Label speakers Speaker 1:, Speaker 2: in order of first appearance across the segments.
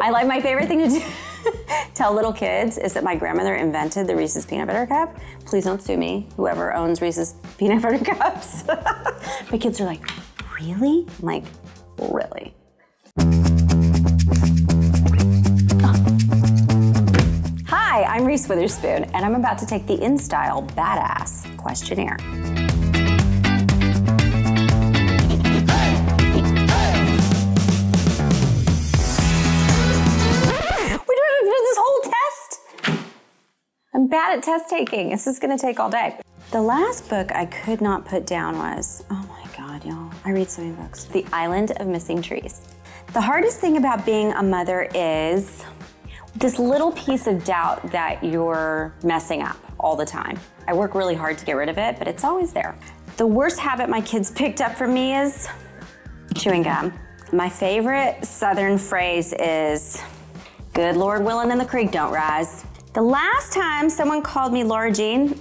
Speaker 1: I like my favorite thing to do. Tell little kids is that my grandmother invented the Reese's peanut butter cup. Please don't sue me, whoever owns Reese's peanut butter cups. my kids are like, really? I'm like, really? Hi, I'm Reese Witherspoon, and I'm about to take the InStyle Badass questionnaire. Test taking. This is gonna take all day. The last book I could not put down was, oh my God, y'all. I read so many books. The Island of Missing Trees. The hardest thing about being a mother is this little piece of doubt that you're messing up all the time. I work really hard to get rid of it, but it's always there. The worst habit my kids picked up from me is chewing gum. My favorite Southern phrase is, good Lord willing and the creek don't rise. The last time someone called me Laura Jeanne,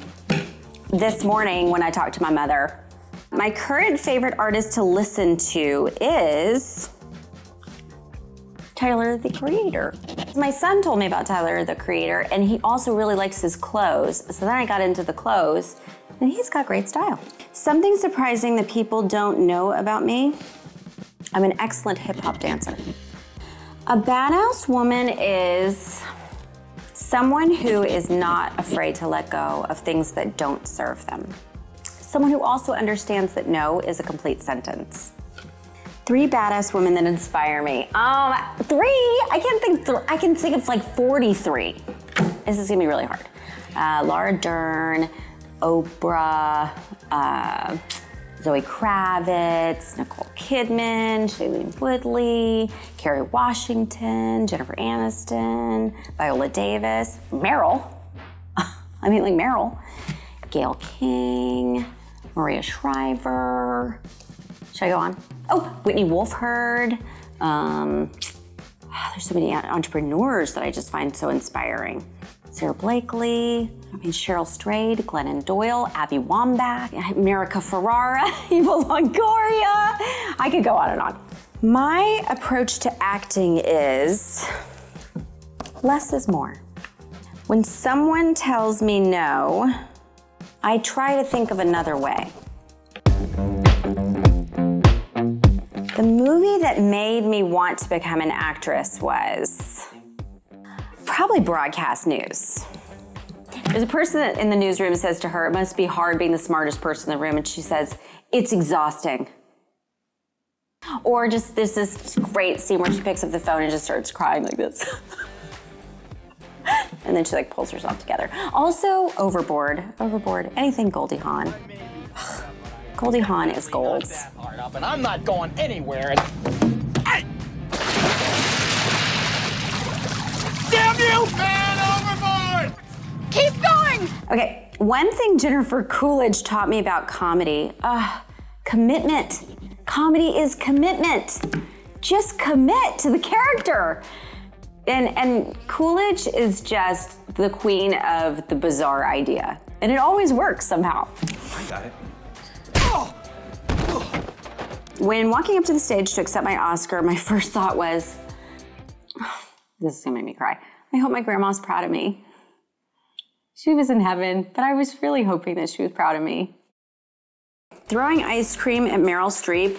Speaker 1: this morning when I talked to my mother, my current favorite artist to listen to is Tyler the Creator. My son told me about Tyler the Creator, and he also really likes his clothes. So then I got into the clothes, and he's got great style. Something surprising that people don't know about me I'm an excellent hip hop dancer. A badass woman is someone who is not afraid to let go of things that don't serve them. Someone who also understands that no is a complete sentence. Three badass women that inspire me. Um, three? I can't think. Th- I can think of like 43. This is gonna be really hard. Uh, Laura Dern, Oprah, uh, Zoe Kravitz, Nicole Kidman, Shailene Woodley, Kerry Washington, Jennifer Aniston, Viola Davis, Meryl. I mean, like Meryl, Gayle King, Maria Shriver. Should I go on? Oh, Whitney Wolfe Herd. Um, there's so many entrepreneurs that I just find so inspiring. Sara Blakely, I mean Cheryl Strayed, Glennon Doyle, Abby Wambach, America Ferrera, Eva Longoria. I could go on and on. My approach to acting is less is more. When someone tells me no, I try to think of another way. The movie that made me want to become an actress was probably broadcast news. There's a person in the newsroom says to her, It must be hard being the smartest person in the room. And she says, It's exhausting. Or just there's this great scene where she picks up the phone and just starts crying like this. and then she like pulls herself together. Also, Overboard. Overboard. Anything Goldie Hawn. Goldie Hawn is gold.
Speaker 2: and I'm not going anywhere. Damn you! Man overboard!
Speaker 3: Keep going!
Speaker 1: Okay, one thing Jennifer Coolidge taught me about comedy uh, commitment. Comedy is commitment. Just commit to the character. And, and Coolidge is just the queen of the bizarre idea. And it always works somehow.
Speaker 2: I got it.
Speaker 1: When walking up to the stage to accept my Oscar, my first thought was, this is gonna make me cry. I hope my grandma's proud of me. She was in heaven, but I was really hoping that she was proud of me. Throwing ice cream at Meryl Streep.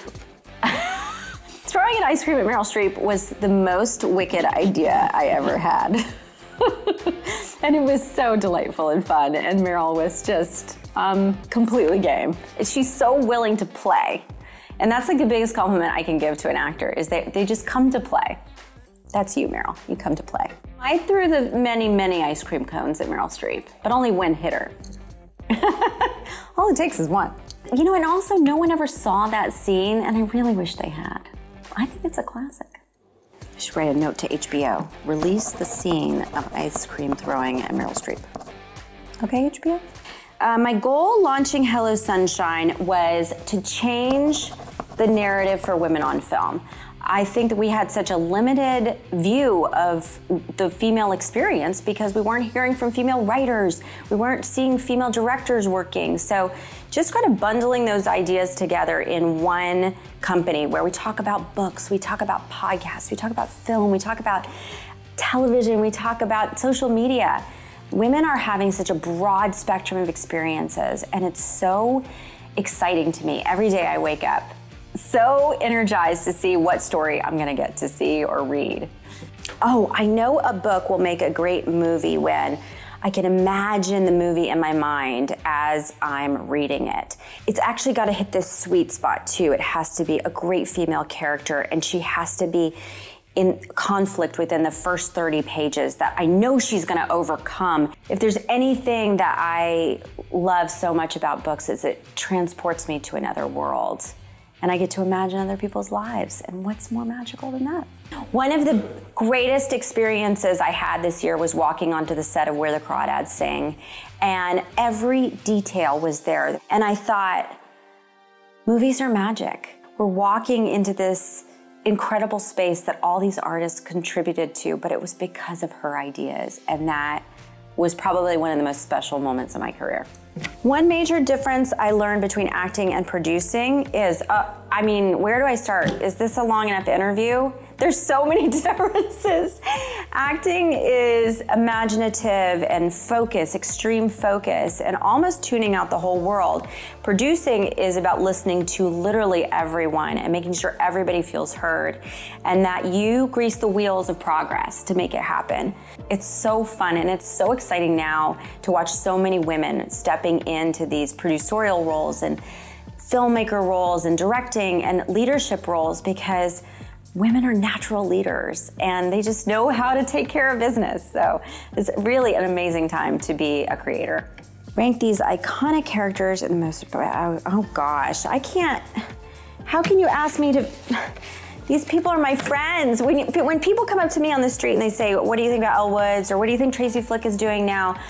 Speaker 1: Throwing an ice cream at Meryl Streep was the most wicked idea I ever had. and it was so delightful and fun, and Meryl was just um, completely game. She's so willing to play. And that's like the biggest compliment I can give to an actor is they, they just come to play. That's you, Meryl. You come to play. I threw the many, many ice cream cones at Meryl Streep, but only one hit her. All it takes is one. You know, and also no one ever saw that scene, and I really wish they had. I think it's a classic. I should write a note to HBO. Release the scene of ice cream throwing at Meryl Streep. Okay, HBO? Uh, my goal launching Hello Sunshine was to change the narrative for women on film. I think that we had such a limited view of the female experience because we weren't hearing from female writers, we weren't seeing female directors working. So, just kind of bundling those ideas together in one company where we talk about books, we talk about podcasts, we talk about film, we talk about television, we talk about social media. Women are having such a broad spectrum of experiences, and it's so exciting to me. Every day I wake up so energized to see what story I'm gonna get to see or read. Oh, I know a book will make a great movie when I can imagine the movie in my mind as I'm reading it. It's actually got to hit this sweet spot too. It has to be a great female character and she has to be in conflict within the first 30 pages that I know she's going to overcome. If there's anything that I love so much about books is it transports me to another world and I get to imagine other people's lives. And what's more magical than that? One of the greatest experiences I had this year was walking onto the set of Where the Crawdads Sing, and every detail was there. And I thought, movies are magic. We're walking into this incredible space that all these artists contributed to, but it was because of her ideas. And that was probably one of the most special moments of my career. One major difference I learned between acting and producing is, uh, I mean, where do I start? Is this a long enough interview? There's so many differences. Acting is imaginative and focus, extreme focus, and almost tuning out the whole world. Producing is about listening to literally everyone and making sure everybody feels heard and that you grease the wheels of progress to make it happen. It's so fun and it's so exciting now to watch so many women stepping into these producerial roles and filmmaker roles and directing and leadership roles because women are natural leaders and they just know how to take care of business. So it's really an amazing time to be a creator. Rank these iconic characters in the most, oh, oh gosh, I can't, how can you ask me to, these people are my friends. When, when people come up to me on the street and they say, what do you think about Elle Woods or what do you think Tracy Flick is doing now?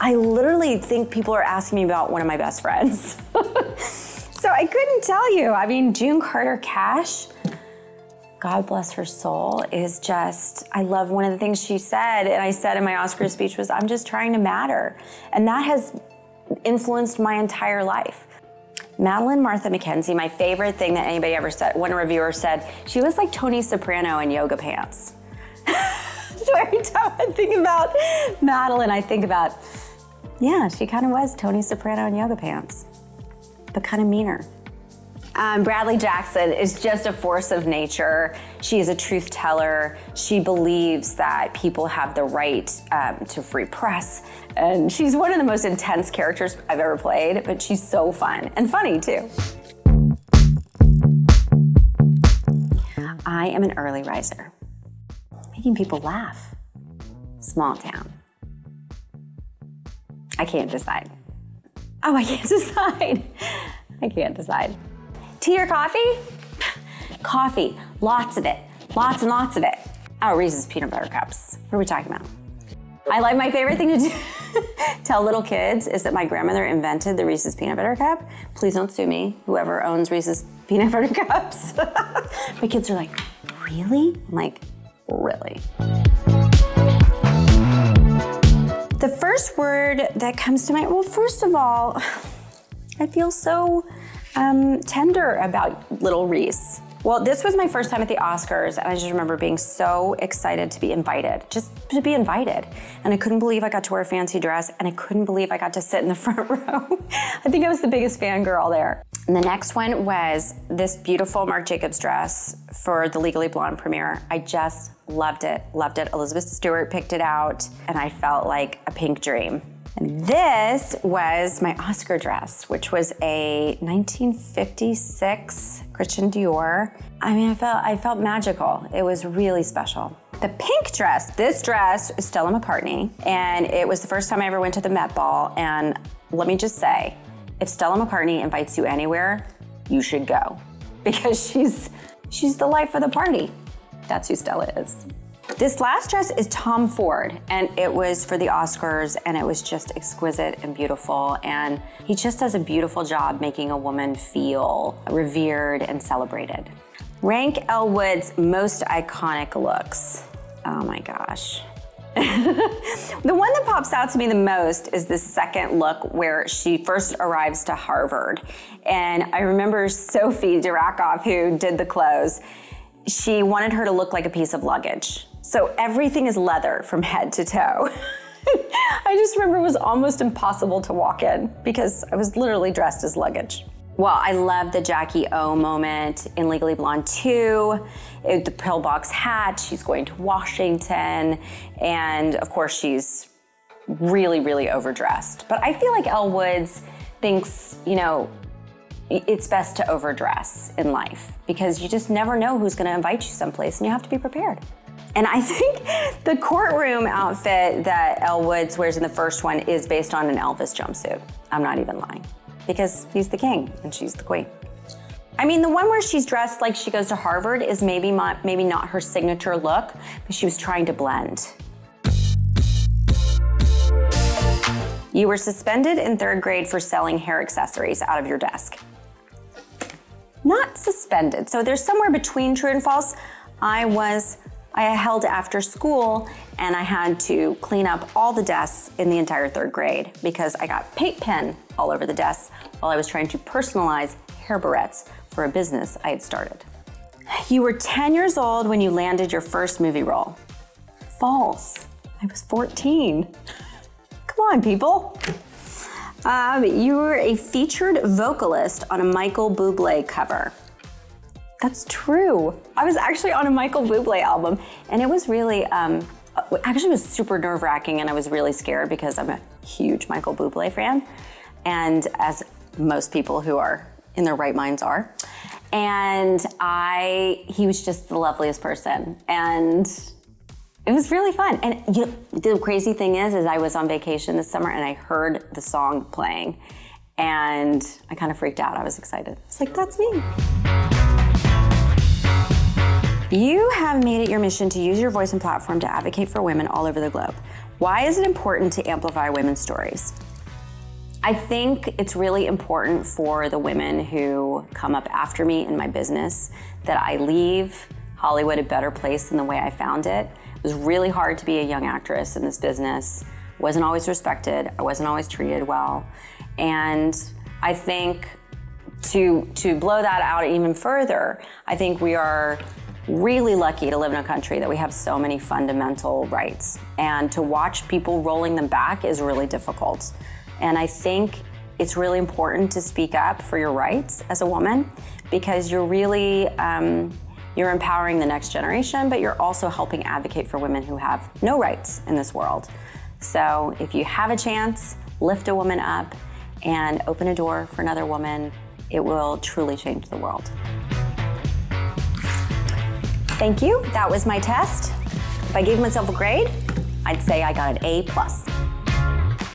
Speaker 1: I literally think people are asking me about one of my best friends. so I couldn't tell you. I mean, June Carter Cash, God bless her soul, is just, I love one of the things she said, and I said in my Oscar speech was, I'm just trying to matter. And that has influenced my entire life. Madeline Martha Mackenzie, my favorite thing that anybody ever said, one reviewer said, she was like Tony Soprano in yoga pants. so every time I think about Madeline, I think about, yeah, she kind of was Tony Soprano in yoga pants, but kind of meaner. Um, Bradley Jackson is just a force of nature. She is a truth teller. She believes that people have the right um, to free press. And she's one of the most intense characters I've ever played, but she's so fun and funny too. I am an early riser, making people laugh. Small town. I can't decide. Oh, I can't decide. I can't decide. Tea or coffee? coffee, lots of it, lots and lots of it. Oh, Reese's peanut butter cups. What are we talking about? I like my favorite thing to do, tell little kids is that my grandmother invented the Reese's peanut butter cup. Please don't sue me, whoever owns Reese's peanut butter cups. my kids are like, really? I'm like, really? The first word that comes to mind, well, first of all, I feel so um, tender about little Reese. Well, this was my first time at the Oscars, and I just remember being so excited to be invited, just to be invited. And I couldn't believe I got to wear a fancy dress, and I couldn't believe I got to sit in the front row. I think I was the biggest fangirl there. And the next one was this beautiful Marc Jacobs dress for the Legally Blonde premiere. I just loved it, loved it. Elizabeth Stewart picked it out, and I felt like a pink dream. And this was my Oscar dress, which was a 1956 Christian Dior. I mean, I felt I felt magical. It was really special. The pink dress, this dress is Stella McCartney, and it was the first time I ever went to the Met Ball. And let me just say, if Stella McCartney invites you anywhere, you should go because she's she's the life of the party. That's who Stella is. This last dress is Tom Ford, and it was for the Oscars, and it was just exquisite and beautiful. And he just does a beautiful job making a woman feel revered and celebrated. Rank Elle Wood's most iconic looks. Oh my gosh. the one that pops out to me the most is the second look where she first arrives to Harvard. And I remember Sophie de Rakoff, who did the clothes, she wanted her to look like a piece of luggage. So everything is leather from head to toe. I just remember it was almost impossible to walk in because I was literally dressed as luggage. Well, I love the Jackie O moment in Legally Blonde 2. It, the pillbox hat, she's going to Washington, and of course, she's really, really overdressed. But I feel like Elle Woods thinks, you know, it's best to overdress in life because you just never know who's going to invite you someplace and you have to be prepared. And I think the courtroom outfit that Elle Woods wears in the first one is based on an Elvis jumpsuit. I'm not even lying because he's the king and she's the queen. I mean, the one where she's dressed like she goes to Harvard is maybe not, maybe not her signature look, but she was trying to blend. You were suspended in third grade for selling hair accessories out of your desk. Not suspended. So there's somewhere between true and false. I was I held after school and I had to clean up all the desks in the entire third grade because I got paint pen all over the desks while I was trying to personalize hair barrettes for a business I had started. You were 10 years old when you landed your first movie role. False. I was 14. Come on, people. Um, you were a featured vocalist on a Michael Bublé cover. That's true. I was actually on a Michael Bublé album, and it was really, um, actually, was super nerve wracking, and I was really scared because I'm a huge Michael Bublé fan, and as most people who are in their right minds are. And I, he was just the loveliest person, and it was really fun. And you know, the crazy thing is, is I was on vacation this summer, and I heard the song playing, and I kind of freaked out. I was excited. I was like, "That's me." You have made it your mission to use your voice and platform to advocate for women all over the globe. Why is it important to amplify women's stories? I think it's really important for the women who come up after me in my business that I leave Hollywood a better place than the way I found it. It was really hard to be a young actress in this business. Wasn't always respected. I wasn't always treated well. And I think to to blow that out even further, I think we are really lucky to live in a country that we have so many fundamental rights. And to watch people rolling them back is really difficult. And I think it's really important to speak up for your rights as a woman because you're really um, you're empowering the next generation, but you're also helping advocate for women who have no rights in this world. So if you have a chance, lift a woman up and open a door for another woman. It will truly change the world. Thank you. That was my test. If I gave myself a grade, I'd say I got an A plus.